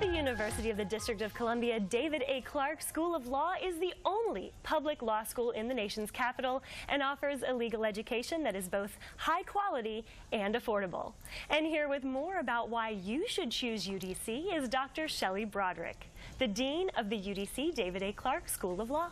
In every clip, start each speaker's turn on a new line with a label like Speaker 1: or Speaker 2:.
Speaker 1: The University of the District of Columbia David A. Clarke School of Law is the only public law school in the nation's capital and offers a legal education that is both high quality and affordable. And here with more about why you should choose UDC is Dr. Shelley Broderick, the Dean of the UDC David A. Clarke School of Law.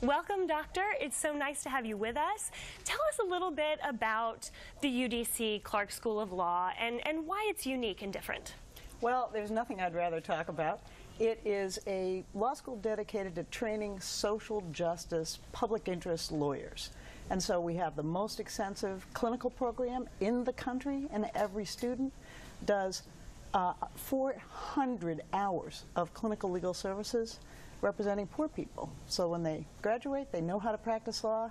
Speaker 1: Welcome, Doctor. It's so nice to have you with us. Tell us a little bit about the UDC Clarke School of Law and, and why it's unique and different.
Speaker 2: Well, there's nothing I'd rather talk about. It is a law school dedicated to training social justice, public interest lawyers. And so we have the most extensive clinical program in the country, and every student does uh, 400 hours of clinical legal services representing poor people. So when they graduate, they know how to practice law,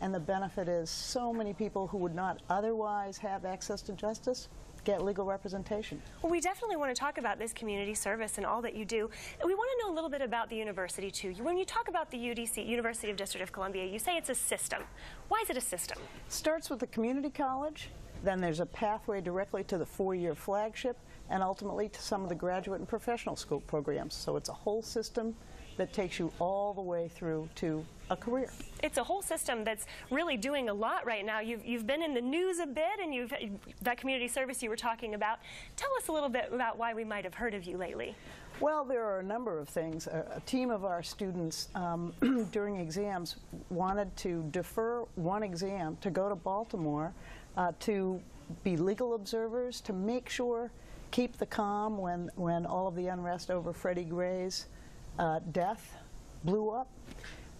Speaker 2: and the benefit is so many people who would not otherwise have access to justice get legal representation.
Speaker 1: Well, we definitely want to talk about this community service and all that you do. We want to know a little bit about the university, too. When you talk about the UDC, University of District of Columbia, you say it's a system. Why is it a system?
Speaker 2: Starts with the community college, then there's a pathway directly to the four-year flagship, and ultimately to some of the graduate and professional school programs. So it's a whole system that takes you all the way through to a career.
Speaker 1: It's a whole system that's really doing a lot right now. You've, you've been in the news a bit, and you've that community service you were talking about. Tell us a little bit about why we might have heard of you lately.
Speaker 2: Well, there are a number of things. A, a team of our students um, during exams wanted to defer one exam to go to Baltimore uh, to be legal observers, to make sure, keep the calm when, when all of the unrest over Freddie Gray's uh, death blew up.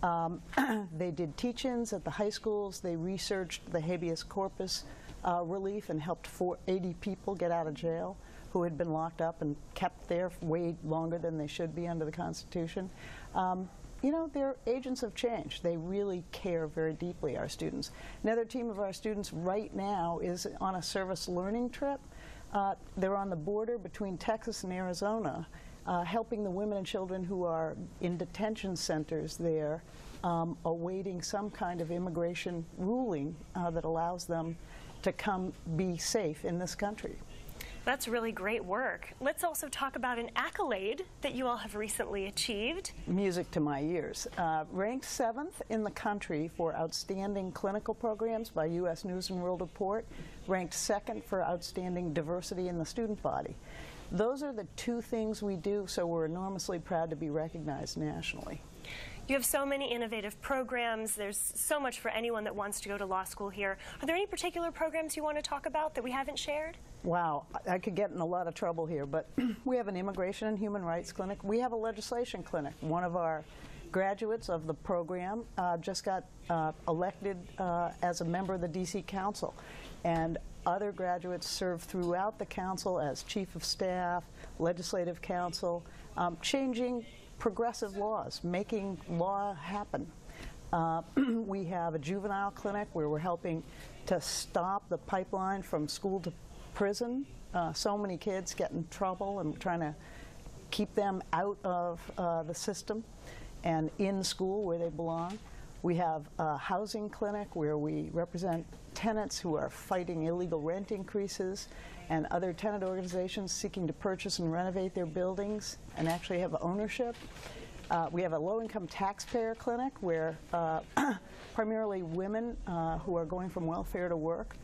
Speaker 2: Um, they did teach-ins at the high schools. They researched the habeas corpus uh, relief and helped 80 people get out of jail who had been locked up and kept there way longer than they should be under the Constitution. Um, you know, they're agents of change. They really care very deeply, our students. Another team of our students right now is on a service learning trip. Uh, they're on the border between Texas and Arizona uh, helping the women and children who are in detention centers there um, awaiting some kind of immigration ruling uh, that allows them to come be safe in this country.
Speaker 1: That's really great work. Let's also talk about an accolade that you all have recently achieved.
Speaker 2: Music to my ears. Uh, ranked seventh in the country for outstanding clinical programs by U.S. News and World Report, ranked second for outstanding diversity in the student body. Those are the two things we do, so we're enormously proud to be recognized nationally.
Speaker 1: You have so many innovative programs. There's so much for anyone that wants to go to law school here. Are there any particular programs you want to talk about that we haven't shared?
Speaker 2: Wow, I could get in a lot of trouble here, but we have an immigration and human rights clinic. We have a legislation clinic. One of our graduates of the program uh, just got uh, elected uh, as a member of the D.C. Council. And other graduates serve throughout the council as chief of staff, legislative counsel, um, changing progressive laws, making law happen. Uh, we have a juvenile clinic where we're helping to stop the pipeline from school to prison. Uh, so many kids get in trouble and trying to keep them out of uh, the system and in school where they belong. We have a housing clinic where we represent tenants who are fighting illegal rent increases and other tenant organizations seeking to purchase and renovate their buildings and actually have ownership. Uh, we have a low-income taxpayer clinic where uh, primarily women uh, who are going from welfare to work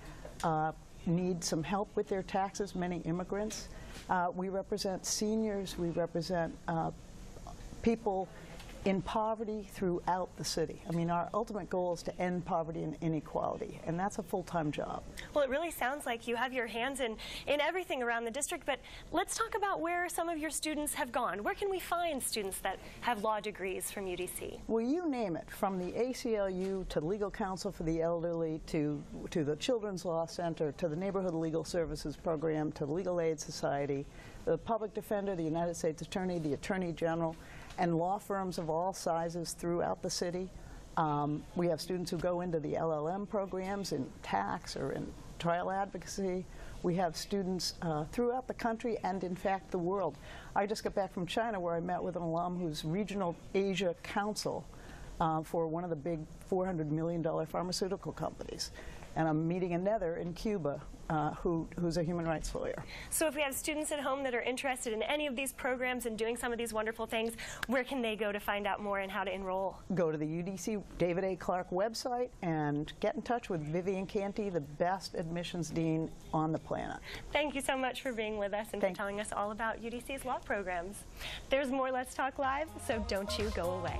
Speaker 2: uh, need some help with their taxes, many immigrants. Uh, we represent seniors, we represent uh, people in poverty throughout the city. I mean, our ultimate goal is to end poverty and inequality, and that's a full-time job.
Speaker 1: Well, it really sounds like you have your hands in, in everything around the district, but let's talk about where some of your students have gone. Where can we find students that have law degrees from UDC?
Speaker 2: Well, you name it, from the ACLU to Legal Counsel for the Elderly to, to the Children's Law Center to the Neighborhood Legal Services Program to the Legal Aid Society, the Public Defender, the United States Attorney, the Attorney General, and law firms of all sizes throughout the city. Um, we have students who go into the LLM programs in tax or in trial advocacy. We have students uh, throughout the country and, in fact, the world. I just got back from China where I met with an alum who's Regional Asia Counsel uh, for one of the big $400 million pharmaceutical companies. And I'm meeting another in Cuba uh, who, who's a human rights lawyer.
Speaker 1: So if we have students at home that are interested in any of these programs and doing some of these wonderful things, where can they go to find out more and how to enroll?
Speaker 2: Go to the UDC David A. Clarke website and get in touch with Vivian Canty, the best admissions dean on the planet.
Speaker 1: Thank you so much for being with us and
Speaker 2: Thank-
Speaker 1: for telling us all about UDC's law programs. There's more Let's Talk Live, so don't you go away.